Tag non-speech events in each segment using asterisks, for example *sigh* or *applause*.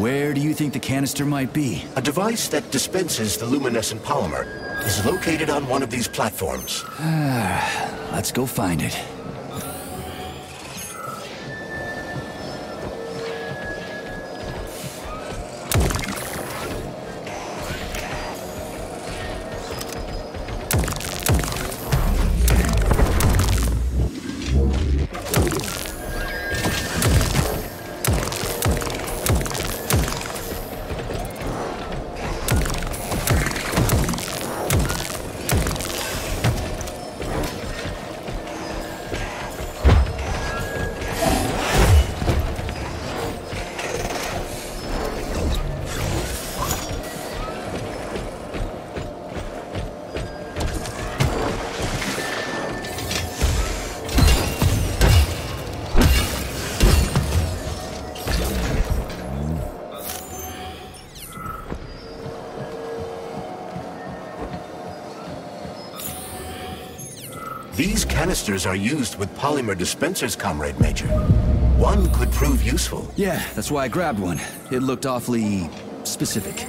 Where do you think the canister might be? A device that dispenses the luminescent polymer is located on one of these platforms. *sighs* Let's go find it. Canisters are used with polymer dispensers, Comrade Major. One could prove useful. Yeah, that's why I grabbed one. It looked awfully specific.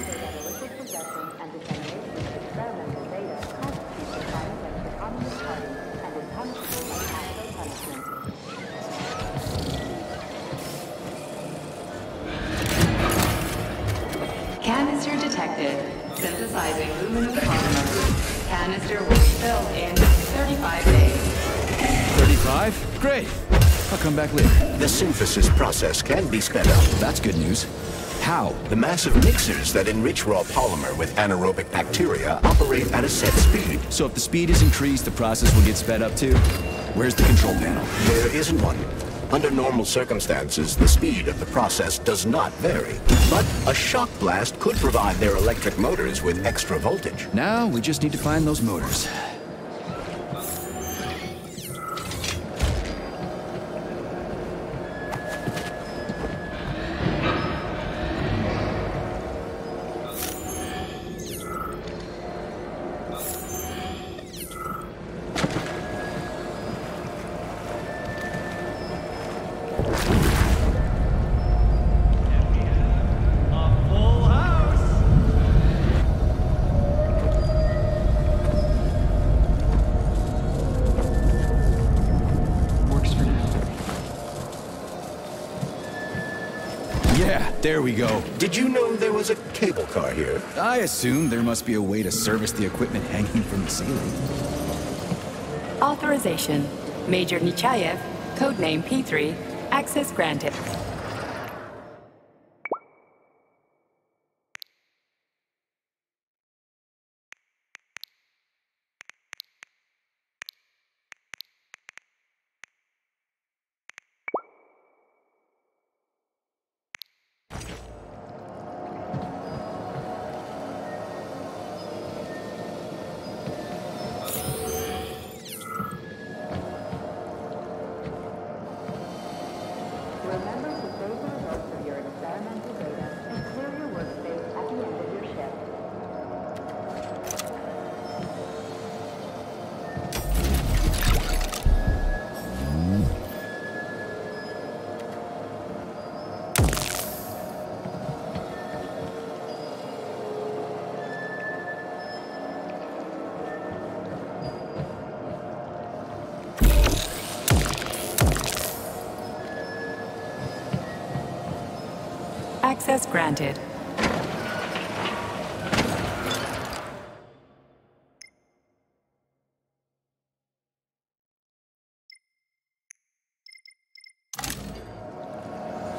Process can be sped up. That's good news. How? The massive mixers that enrich raw polymer with anaerobic bacteria operate at a set speed. So if the speed is increased, the process will get sped up too? Where's the control panel? There isn't one. Under normal circumstances, the speed of the process does not vary. But a shock blast could provide their electric motors with extra voltage. Now, we just need to find those motors. Yeah, there we go. Did you know there was a cable car here? I assume there must be a way to service the equipment hanging from the ceiling. Authorization. Major Nechayev, codename P3, access granted. Access granted.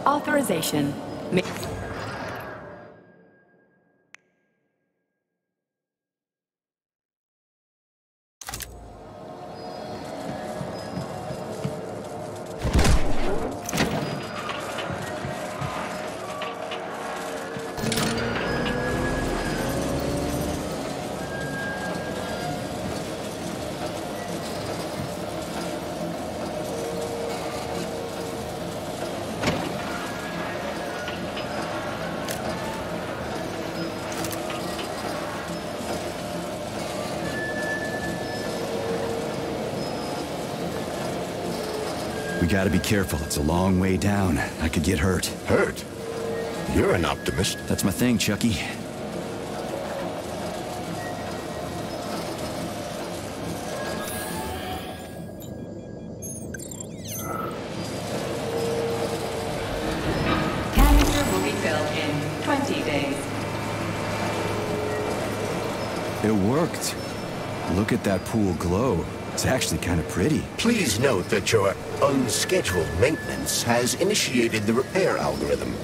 Authorization. Gotta be careful. It's a long way down. I could get hurt. Hurt? You're an optimist. That's my thing, Chucky. Canister will be filled in 20 days. It worked. Look at that pool glow. It's actually kind of pretty. Please note that your unscheduled maintenance has initiated the repair algorithm.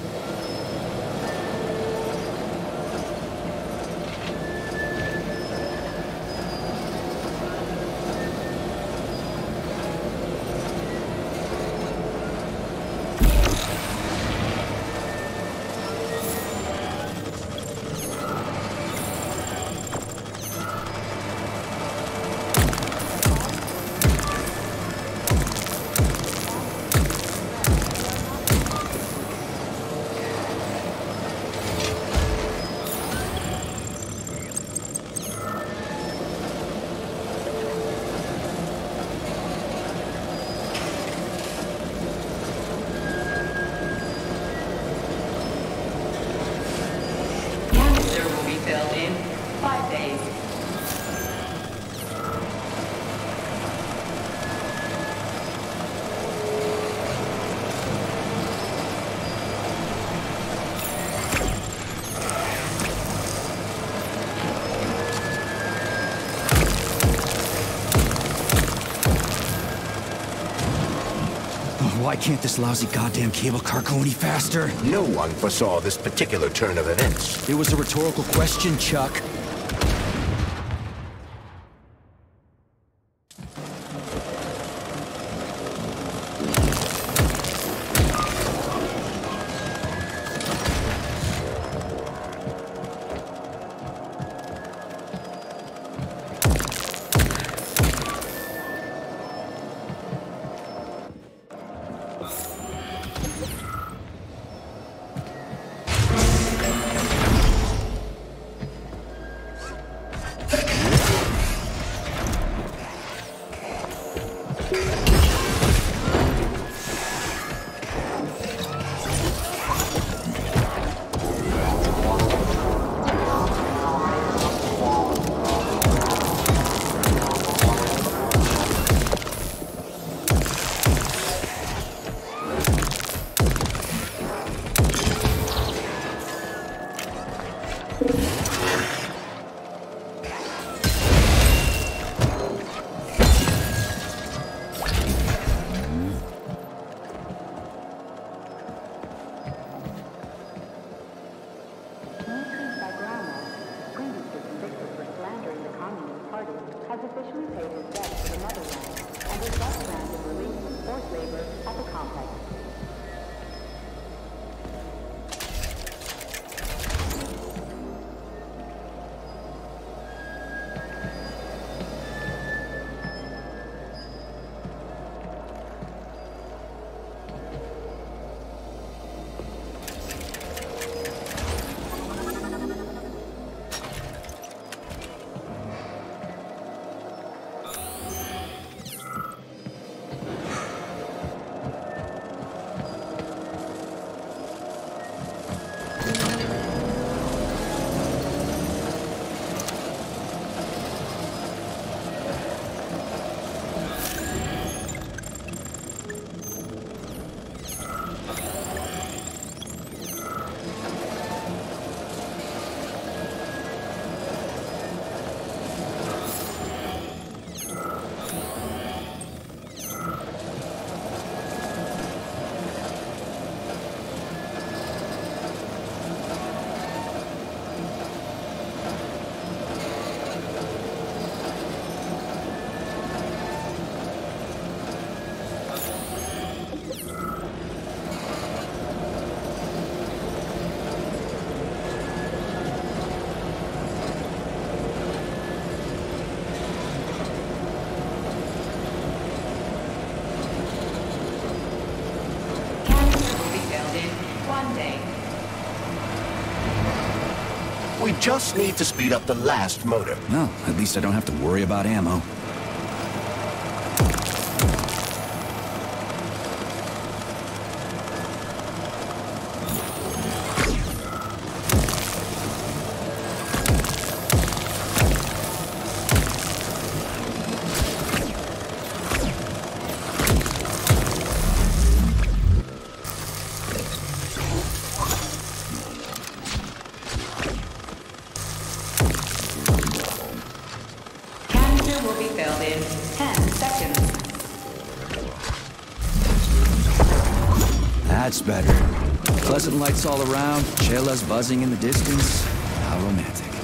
Why can't this lousy goddamn cable car go any faster? No one foresaw this particular turn of events. It was a rhetorical question, Chuck. Just need to speed up the last motor. No, at least I don't have to worry about ammo. That's better. Pleasant lights all around, chelas buzzing in the distance. How romantic.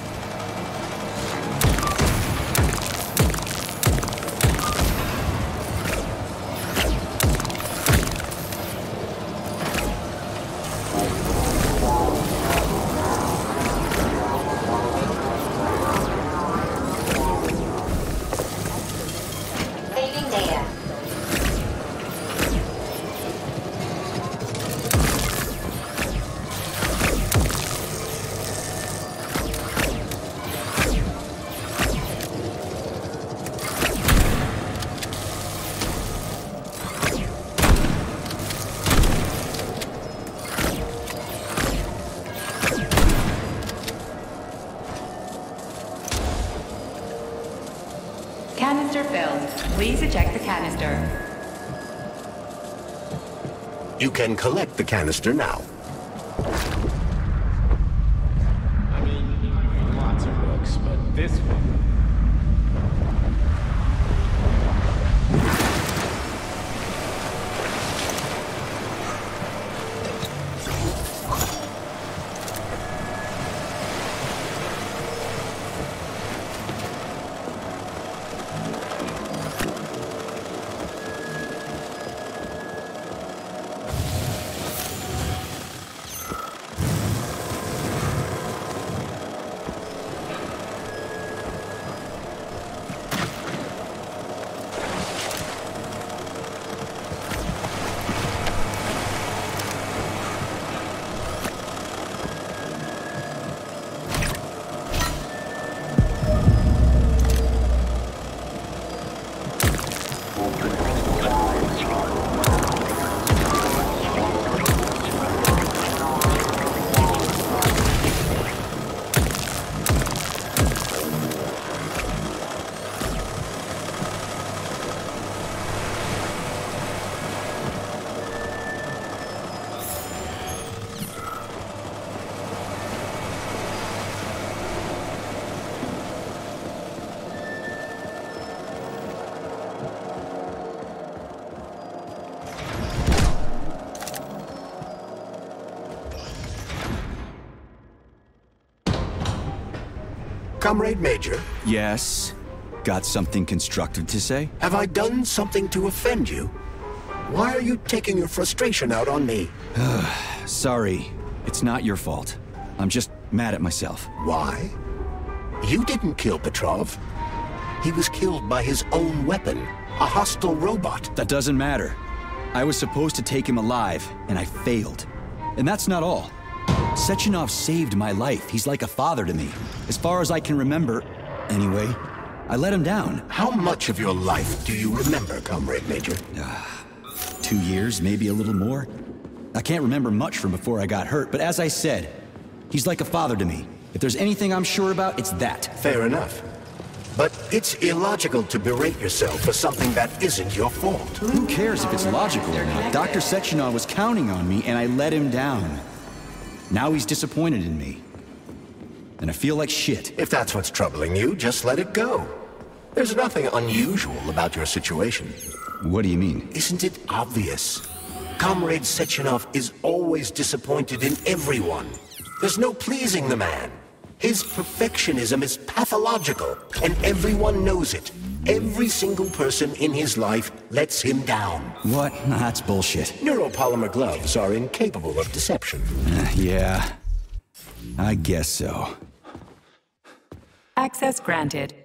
You can collect the canister now. I mean, lots of books, but this one. Comrade Major, Yes? Got something constructive to say? have I done something to offend you? Why are you taking your frustration out on me? *sighs* Sorry, it's not your fault. I'm just mad at myself. Why? You didn't kill Petrov. He was killed by his own weapon, a hostile robot. That doesn't matter. I was supposed to take him alive, and I failed. And that's not all. Sechenov saved my life. He's like a father to me. As far as I can remember, anyway, I let him down. How much of your life do you remember, Comrade Major? *sighs* Two years, maybe a little more. I can't remember much from before I got hurt, but as I said, he's like a father to me. If there's anything I'm sure about, it's that. Fair enough. But it's illogical to berate yourself for something that isn't your fault. Who cares if it's logical or not? Dr. Sechenov was counting on me, and I let him down. Now he's disappointed in me. And I feel like shit. If that's what's troubling you, just let it go. There's nothing unusual about your situation. What do you mean? Isn't it obvious? Comrade Sechenov is always disappointed in everyone. There's no pleasing the man. His perfectionism is pathological, and everyone knows it. Every single person in his life lets him down. What? Nah, that's bullshit. Neuropolymer gloves are incapable of deception. Uh, yeah. I guess so. Access granted.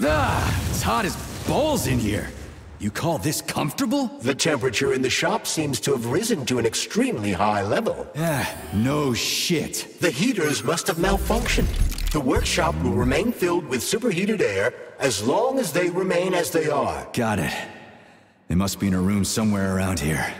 Ah, it's hot as balls in here. You call this comfortable? The temperature in the shop seems to have risen to an extremely high level. Ah, no shit. The heaters must have malfunctioned. The workshop will remain filled with superheated air as long as they remain as they are. Got it. They must be in a room somewhere around here.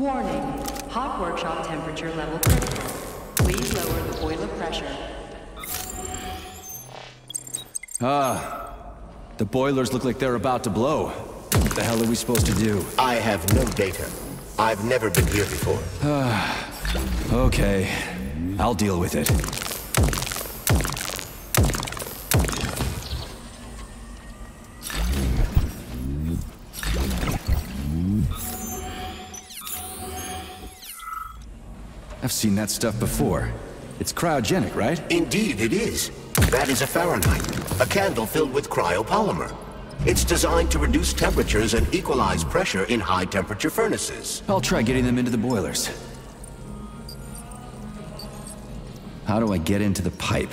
Warning, hot workshop temperature level critical. Please lower the boiler pressure. Ah, the boilers look like they're about to blow. What the hell are we supposed to do? I have no data. I've never been here before. Okay, I'll deal with it. I've seen that stuff before. It's cryogenic, right? Indeed, it is. That is a Fahrenheit, a candle filled with cryopolymer. It's designed to reduce temperatures and equalize pressure in high temperature furnaces. I'll try getting them into the boilers. How do I get into the pipe?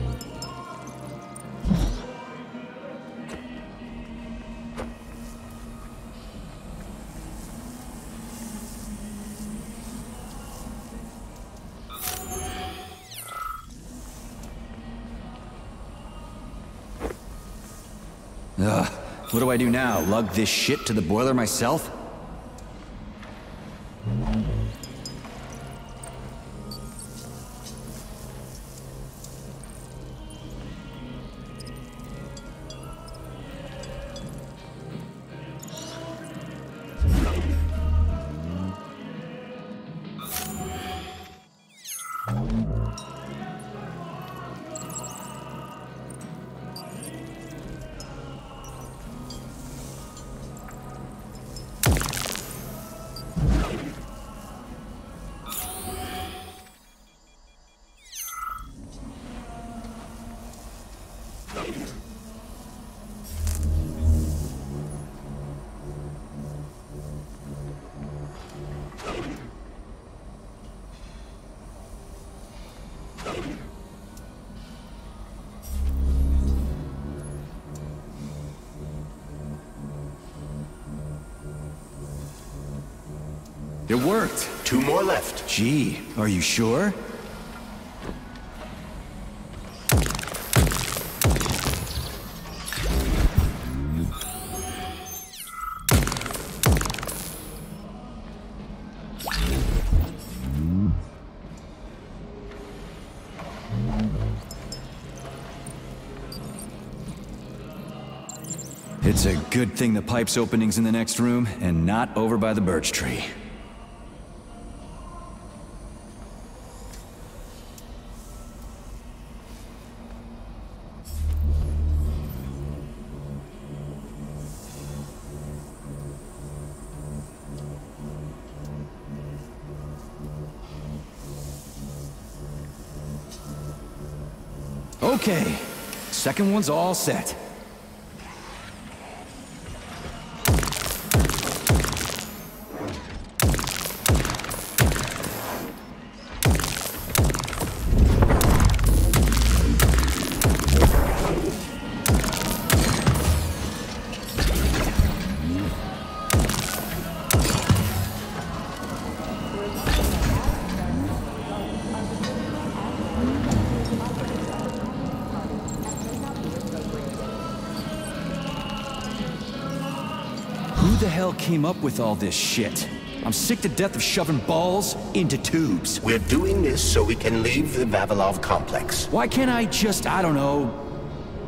What do I do now? Lug this shit to the boiler myself? It worked. Two more left. Gee, are you sure? It's a good thing the pipe's opening's in the next room and not over by the birch tree. Okay, second one's all set. The hell came up with all this shit? I'm sick to death of shoving balls into tubes. We're doing this so we can leave the Vavilov complex. Why can't I just, I don't know,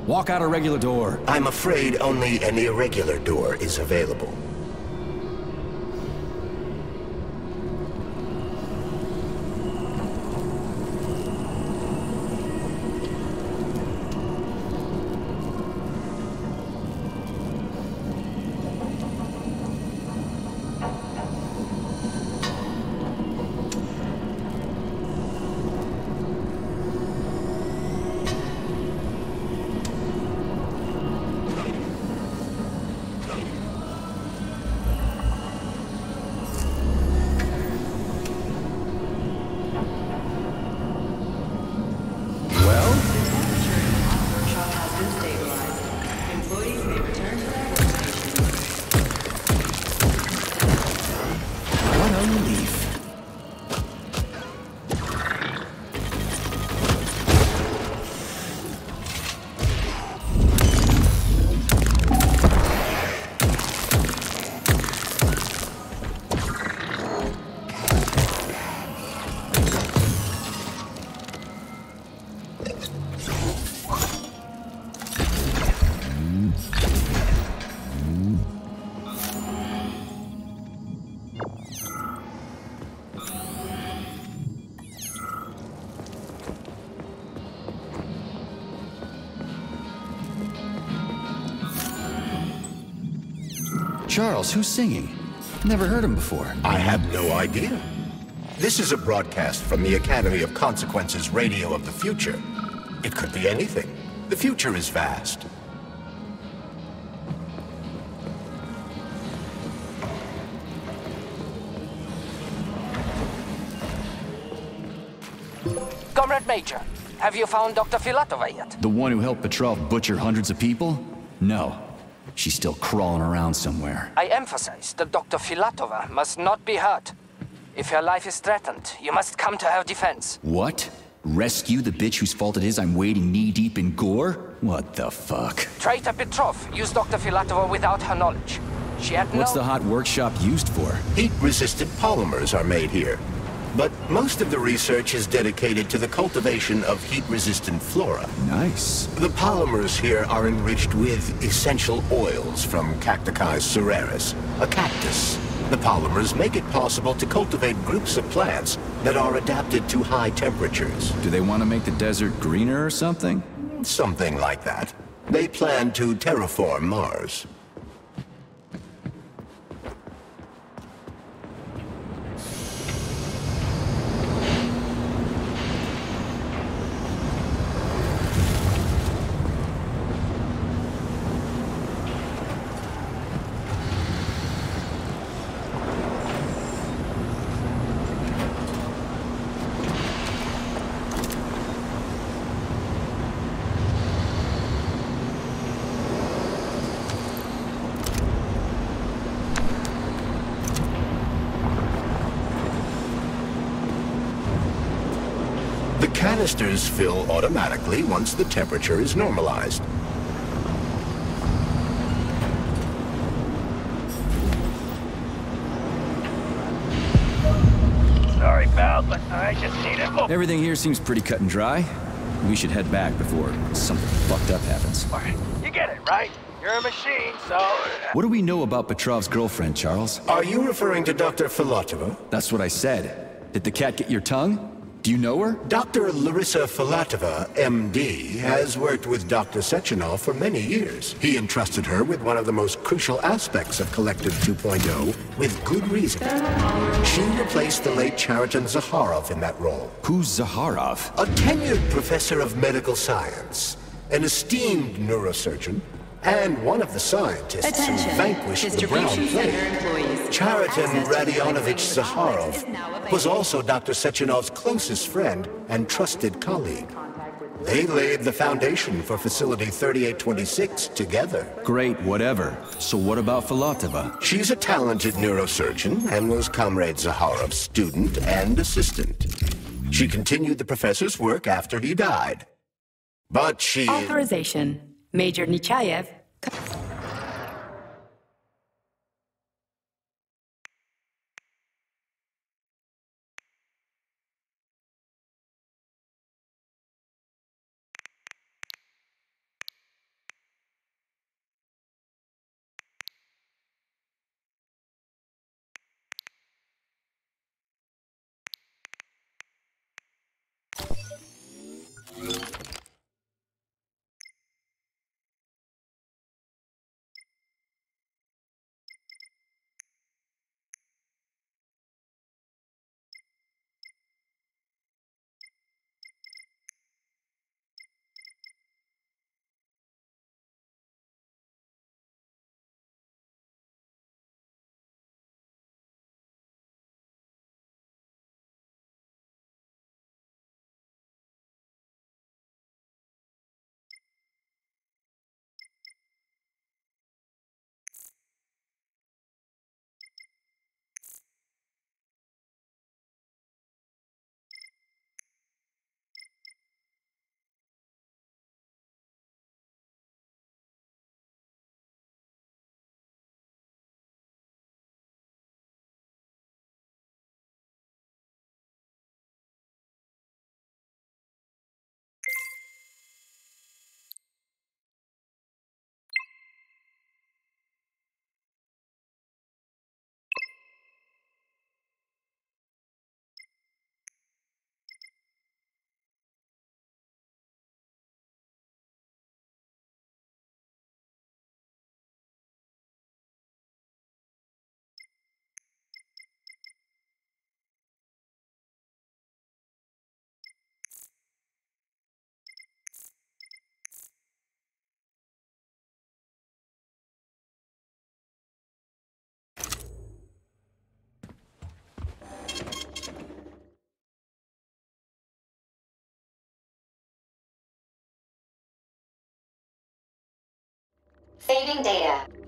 walk out a regular door? I'm afraid only an irregular door is available. Charles, who's singing? Never heard him before. I have no idea. This is a broadcast from the Academy of Consequences Radio of the Future. It could be anything. The future is vast. Comrade Major, have you found Dr. Filatova yet? The one who helped Petrov butcher hundreds of people? No. She's still crawling around somewhere. I emphasize that Dr. Filatova must not be hurt. If her life is threatened, you must come to her defense. What? Rescue the bitch whose fault it is I'm wading knee-deep in gore? What the fuck? Traitor Petrov used Dr. Filatova without her knowledge. She had What's no... the hot workshop used for? Heat-resistant polymers are made here. But most of the research is dedicated to the cultivation of heat-resistant flora. Nice. The polymers here are enriched with essential oils from Cacticus cereris, a cactus. The polymers make it possible to cultivate groups of plants that are adapted to high temperatures. Do they want to make the desert greener or something? Something like that. They plan to terraform Mars. Once the temperature is normalized. Sorry, pal, but I just need it. Oh, Everything here seems pretty cut and dry. We should head back before something fucked up happens. you get it, right? You're a machine, so... Uh, what do we know about Petrov's girlfriend, Charles? Are you referring to Dr. Filatova? That's what I said. Did the cat get your tongue? Do you know her? Dr. Larissa Filatova, MD, has worked with Dr. Sechenov for many years. He entrusted her with one of the most crucial aspects of Collective 2.0, with good reason. She replaced the late Khariton Zakharov in that role. Who's Zakharov? A tenured professor of medical science, an esteemed neurosurgeon, and one of the scientists Attention. who vanquished the Brown Distribution Plague. center. Khariton Radionovich information Zakharov was also Dr. Sechenov's closest friend and trusted colleague. They laid the foundation for Facility 3826 together. Great, whatever. So what about Filatova? She's a talented neurosurgeon and was Comrade Zakharov's student and assistant. She continued the professor's work after he died. But she... Authorization. Major Nechayev. Saving data.